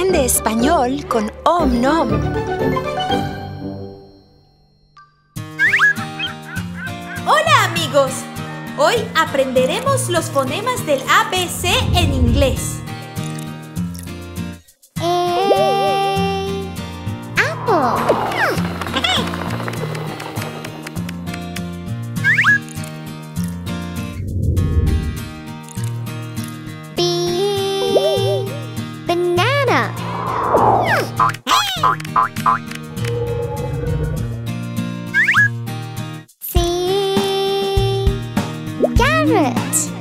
Aprende español con Om Nom. Hola amigos, hoy aprenderemos los fonemas del ABC en inglés. See, Carrot.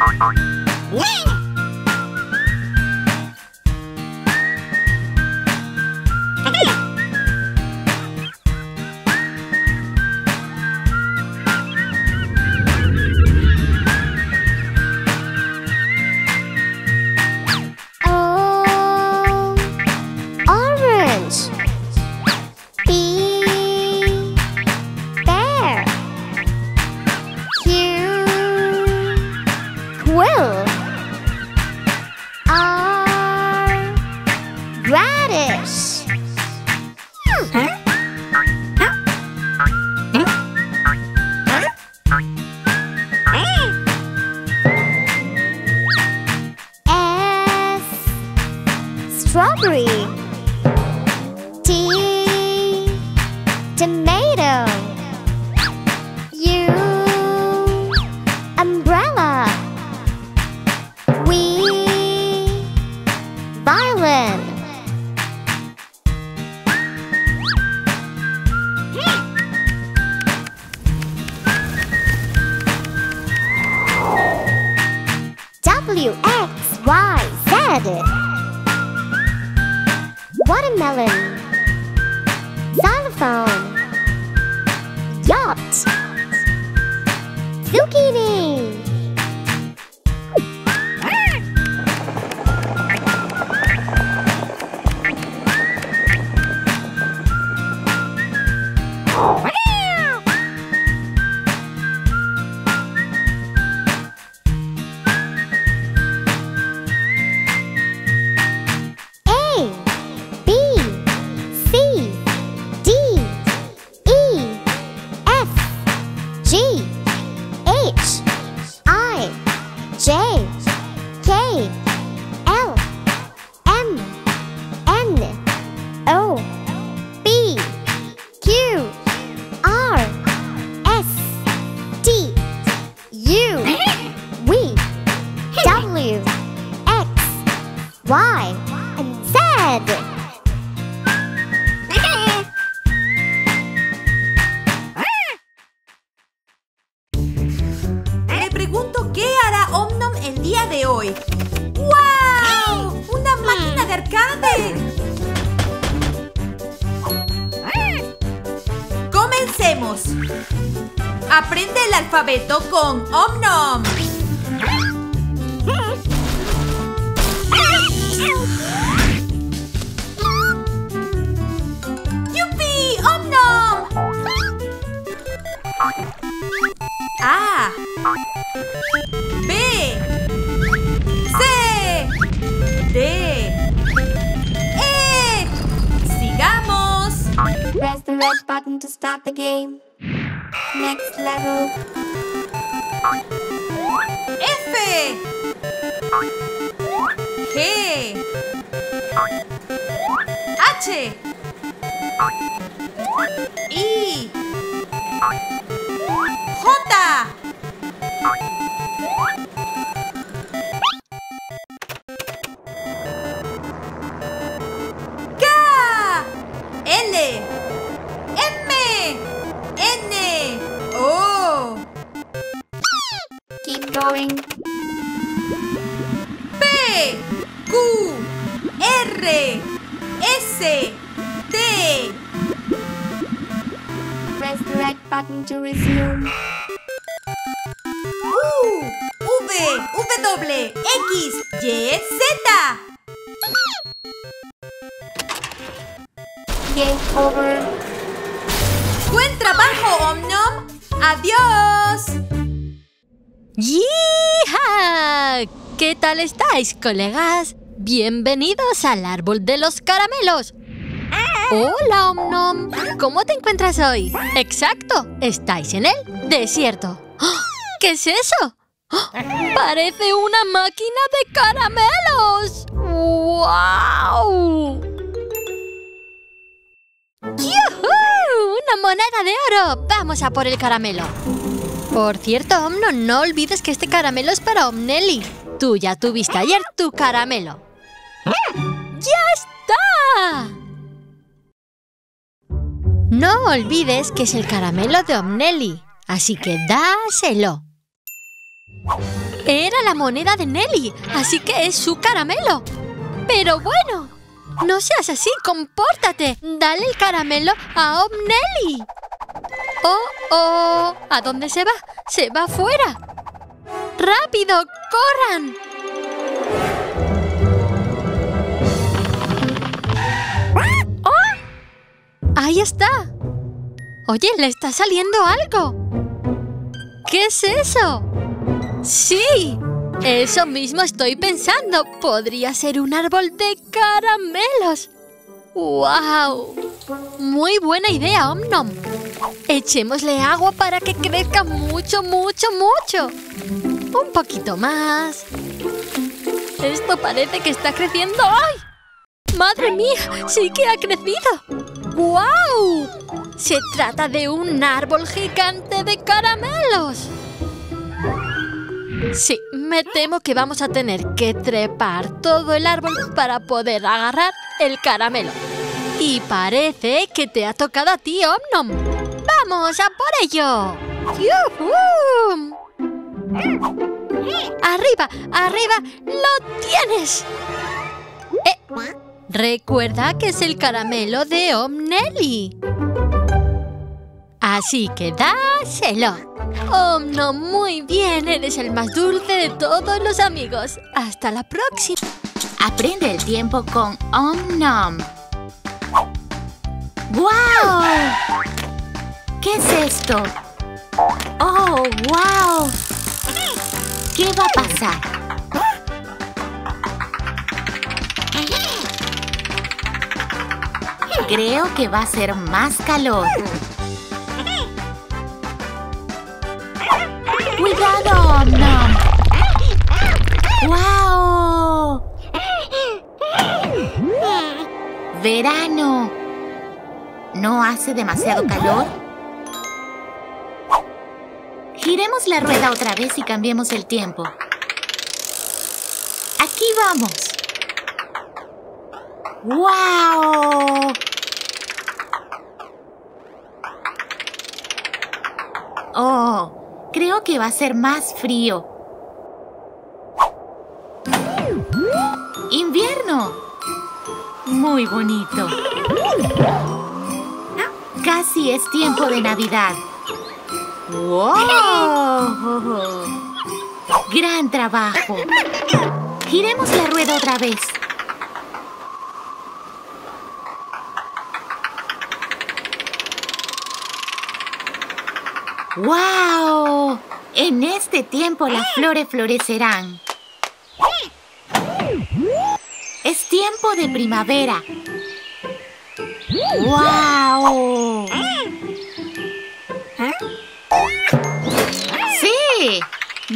Wing! Aprende el alfabeto con Omnom. ¡Yupi! ¡Omnom! A. B. C. D. E. Sigamos. Press the red button to start the game. Next level. F. G. H. I. J. Going. P, Q, R, S, T, Press the red button to resume. U, V, W, X, Y, Z. Game over. Buen trabajo, Omnom. Adiós. ¡Yija! ¿Qué tal estáis, colegas? Bienvenidos al árbol de los caramelos. Hola, Omnom. ¿Cómo te encuentras hoy? Exacto, estáis en el desierto. ¡Ah! ¿Qué es eso? ¡Ah! Parece una máquina de caramelos. ¡Wow! ¡Yujú! ¡Una moneda de oro! Vamos a por el caramelo. Por cierto, Omno, no olvides que este caramelo es para Omnelli. Tú ya tuviste ayer tu caramelo. ¡Ya está! No olvides que es el caramelo de Omnelli, así que dáselo. Era la moneda de Nelly, así que es su caramelo. Pero bueno, no seas así, compórtate. Dale el caramelo a Omnelli. Oh, oh, ¿a dónde se va? Se va fuera. ¡Rápido, corran! ¡Oh! Ahí está. Oye, le está saliendo algo. ¿Qué es eso? Sí, eso mismo estoy pensando. Podría ser un árbol de caramelos. ¡Wow! Muy buena idea, Omnom. Echémosle agua para que crezca mucho, mucho, mucho. Un poquito más. Esto parece que está creciendo. ¡Ay! ¡Madre mía! ¡Sí que ha crecido! ¡Wow! Se trata de un árbol gigante de caramelos. Sí, me temo que vamos a tener que trepar todo el árbol para poder agarrar el caramelo. Y parece que te ha tocado a ti, Omnom. ¡Vamos a por ello! ¡Yujú! ¡Arriba, arriba! ¡Lo tienes! Eh, recuerda que es el caramelo de Omnelli. Así que dáselo. Omno, muy bien, eres el más dulce de todos los amigos. Hasta la próxima. Aprende el tiempo con Om-Nom. ¡Guau! ¿Qué es esto? ¡Oh, wow! ¿Qué va a pasar? Creo que va a ser más calor. ¡Cuidado, Om-Nom! ¡Wow! ¡Verano! ¿No hace demasiado calor? La rueda otra vez y cambiemos el tiempo. Aquí vamos. ¡Wow! Oh, creo que va a ser más frío. ¡Invierno! Muy bonito. Casi es tiempo de Navidad. ¡Wow! ¡Gran trabajo! Giremos la rueda otra vez. ¡Wow! En este tiempo las flores florecerán. Es tiempo de primavera. ¡Wow!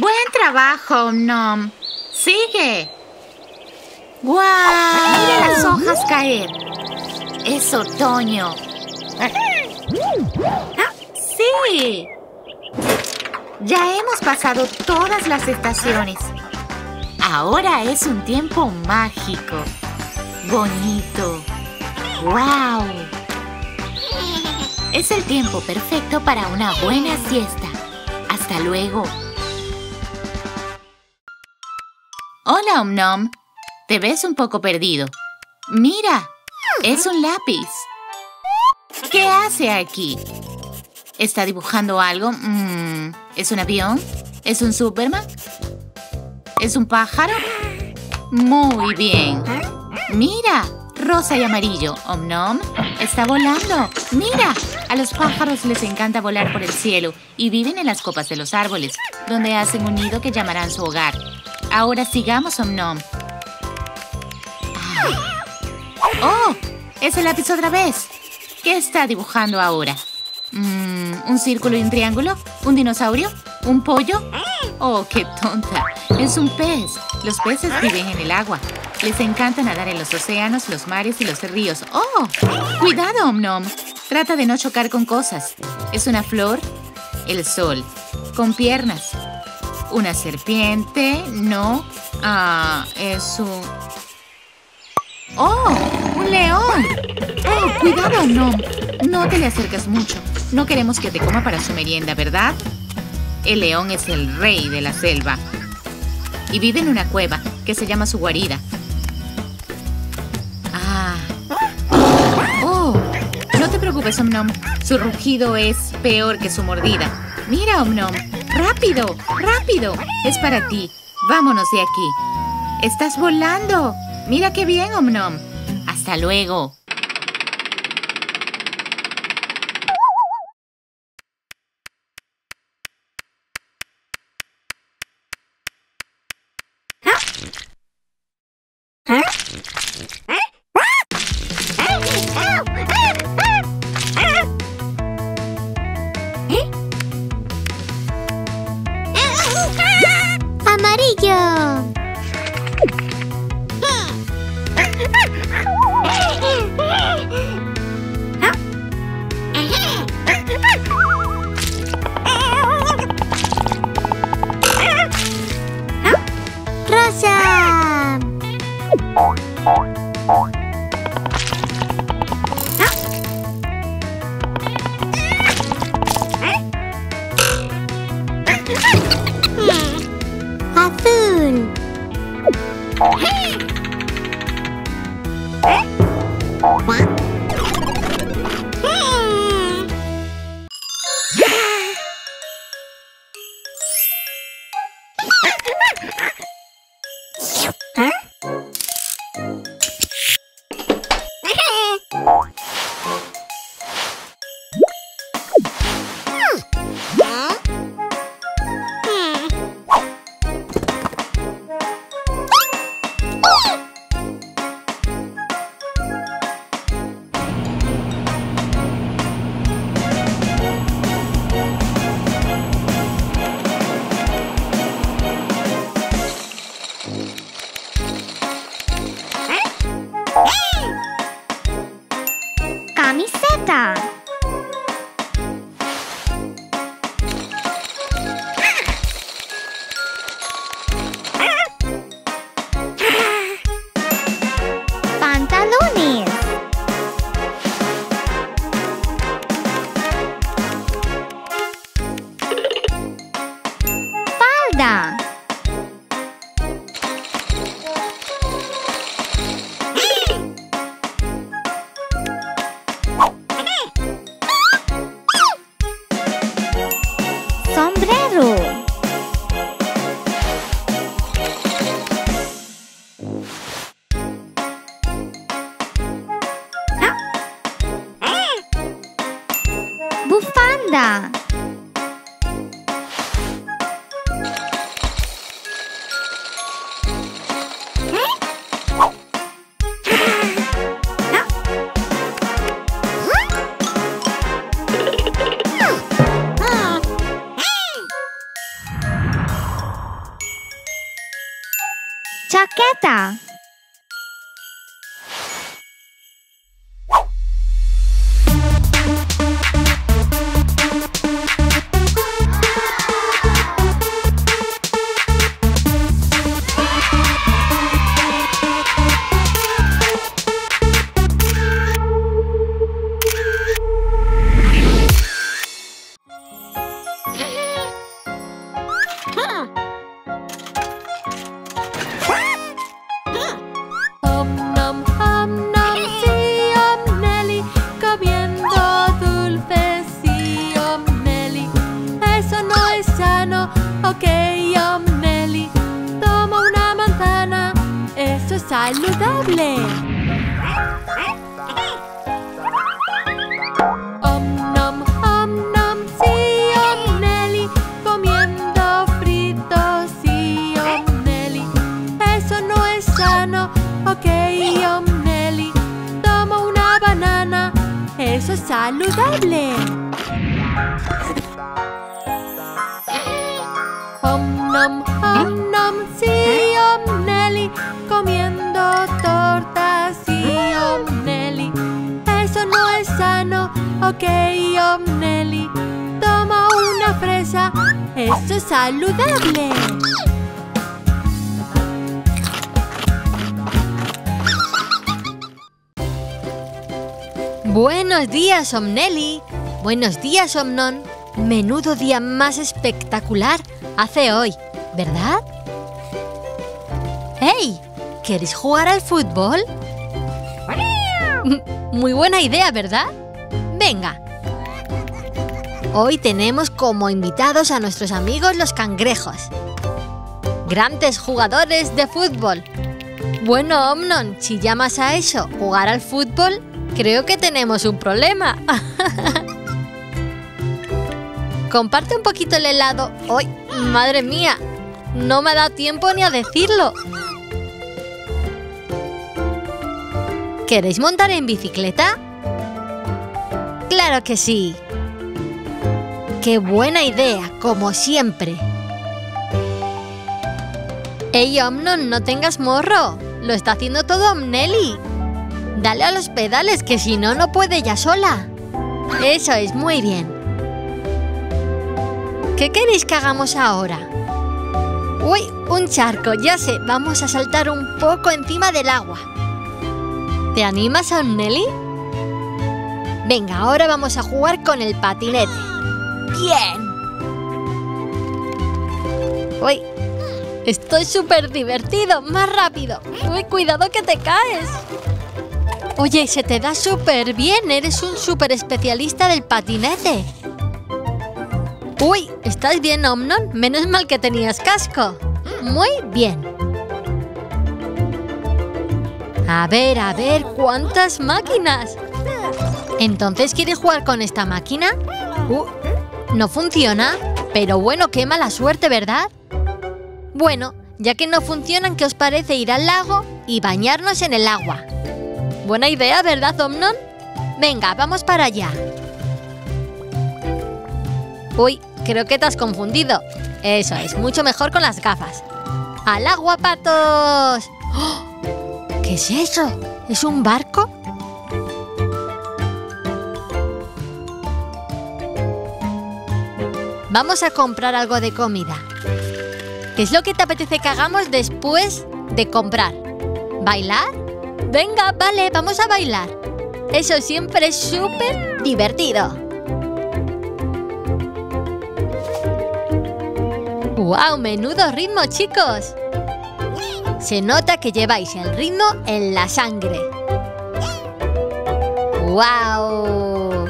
¡Buen trabajo, Nom! ¡Sigue! ¡Guau! Mira las hojas caer. Es otoño. ¡Sí! Ya hemos pasado todas las estaciones. Ahora es un tiempo mágico. Bonito. ¡Wow! Es el tiempo perfecto para una buena siesta. Hasta luego. Hola, Omnom. Te ves un poco perdido. Mira, es un lápiz. ¿Qué hace aquí? ¿Está dibujando algo? Mm, ¿Es un avión? ¿Es un Superman? ¿Es un pájaro? Muy bien. Mira, rosa y amarillo. Omnom está volando. Mira, a los pájaros les encanta volar por el cielo y viven en las copas de los árboles, donde hacen un nido que llamarán su hogar. Ahora sigamos, Omnom. Ah. ¡Oh! ¡Es el lápiz otra vez! ¿Qué está dibujando ahora? Mm, ¿Un círculo y un triángulo? ¿Un dinosaurio? ¿Un pollo? ¡Oh, qué tonta! Es un pez. Los peces viven en el agua. Les encanta nadar en los océanos, los mares y los ríos. ¡Oh! ¡Cuidado, Omnom! Trata de no chocar con cosas. ¿Es una flor? El sol. Con piernas. ¿Una serpiente? No. Ah, es un... ¡Oh! ¡Un león! ¡Oh, cuidado, Omnom! No te le acerques mucho. No queremos que te coma para su merienda, ¿verdad? El león es el rey de la selva. Y vive en una cueva que se llama su guarida. Ah. Oh, no te preocupes, Omnom. Su rugido es peor que su mordida. Mira, Omnom. ¡Rápido! ¡Rápido! Es para ti. Vámonos de aquí. ¡Estás volando! Mira qué bien, Omnom. Hasta luego. Hmm. Buffoon! 的。打。Eso es saludable. Om nom, om nom, sí, om Nelly, comiendo tortas, sí, om Nelly. Eso no es sano, ok, om Nelly. Toma una fresa, eso es saludable. Buenos días, Omnelli. Buenos días, Omnon. Menudo día más espectacular hace hoy, ¿verdad? ¡Hey! ¿Queréis jugar al fútbol? Muy buena idea, ¿verdad? Venga. Hoy tenemos como invitados a nuestros amigos los cangrejos. Grandes jugadores de fútbol. Bueno, Omnon, si llamas a eso jugar al fútbol, creo que tenemos un problema. Comparte un poquito el helado. ¡Ay, madre mía! No me ha dado tiempo ni a decirlo. ¿Queréis montar en bicicleta? Claro que sí. ¡Qué buena idea, como siempre! ¡Ey, Omnon, no tengas morro! Lo está haciendo todo Omnelli. Dale a los pedales, que si no, no puede ella sola. Eso es, muy bien. ¿Qué queréis que hagamos ahora? Uy, un charco, ya sé, vamos a saltar un poco encima del agua. ¿Te animas, Omnelli? Venga, ahora vamos a jugar con el patinete. ¡Bien! Uy, estoy súper divertido, más rápido. Uy, cuidado que te caes. Oye, se te da súper bien, eres un súper especialista del patinete. Uy, ¿estás bien, Omnon? Menos mal que tenías casco. Muy bien. A ver, a ver, ¿cuántas máquinas? ¿Entonces quieres jugar con esta máquina? Uh, no funciona. Pero bueno, qué mala suerte, ¿verdad? Bueno, ya que no funcionan, ¿qué os parece ir al lago y bañarnos en el agua? Buena idea, ¿verdad, Omnon? Venga, vamos para allá. Uy, creo que te has confundido. Eso es, mucho mejor con las gafas. ¡Al agua, patos! ¡Oh! ¿Qué es eso? ¿Es un barco? Vamos a comprar algo de comida. ¿Qué es lo que te apetece que hagamos después de comprar? ¿Bailar? Venga, vale, vamos a bailar. Eso siempre es súper divertido. ¡Wow! ¡Menudo ritmo, chicos! Se nota que lleváis el ritmo en la sangre. ¡Wow!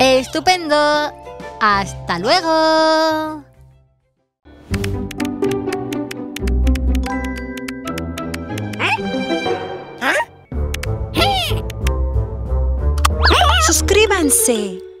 ¡Estupendo! ¡Hasta luego! Suscríbanse.